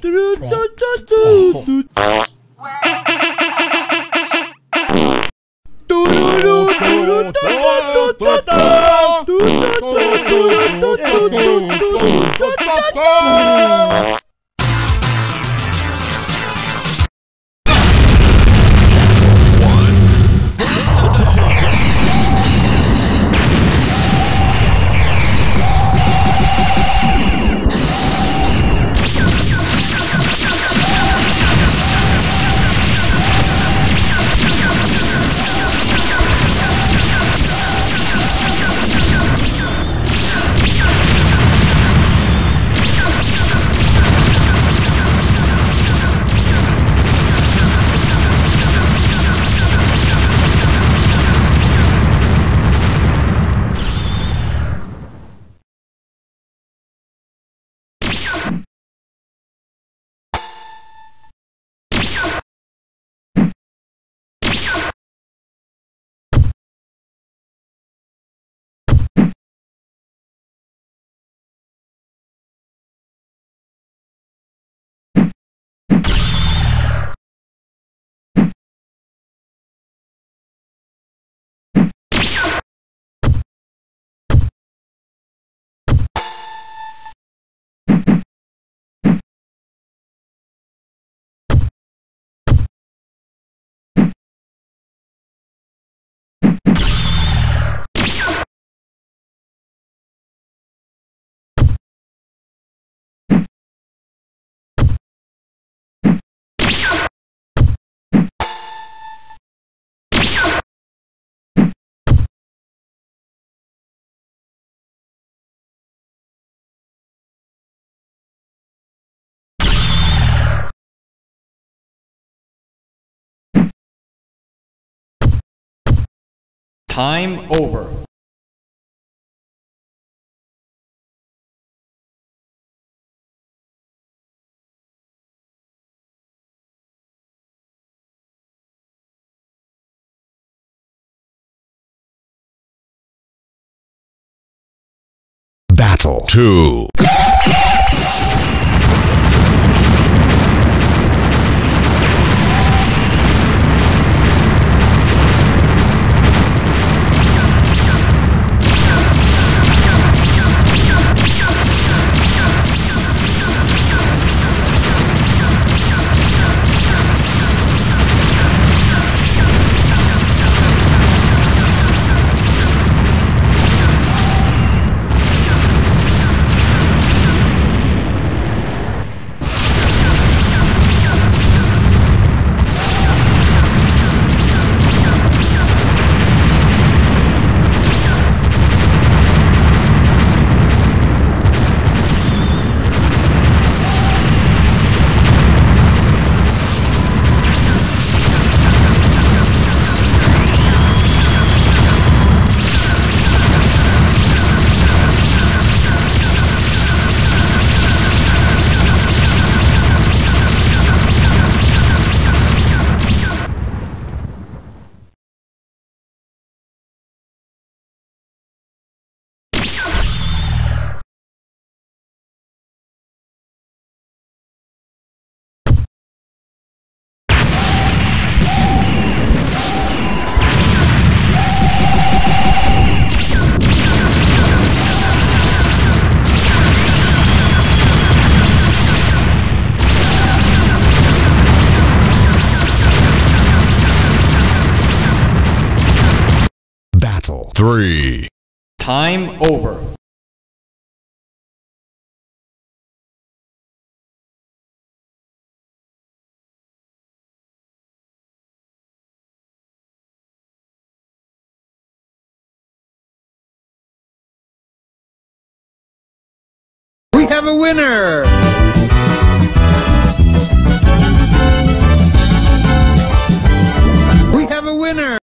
뚜루루뚜루뚜뚜뚜 Time over. Battle 2. Battle 3. Time over. We have a winner!